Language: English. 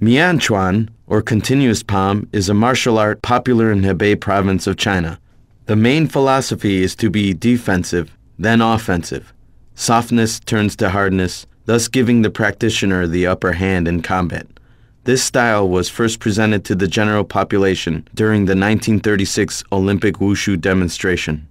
Mianchuan, or continuous palm, is a martial art popular in Hebei province of China. The main philosophy is to be defensive, then offensive. Softness turns to hardness, thus giving the practitioner the upper hand in combat. This style was first presented to the general population during the 1936 Olympic Wushu demonstration.